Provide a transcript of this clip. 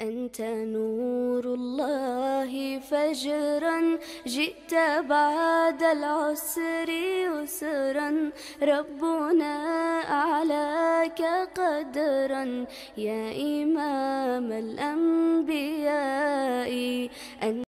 أنت نور الله فجرا جئت بعد العسر يسرا. ربنا أعلاك قدرا. يا إمام الأنبياء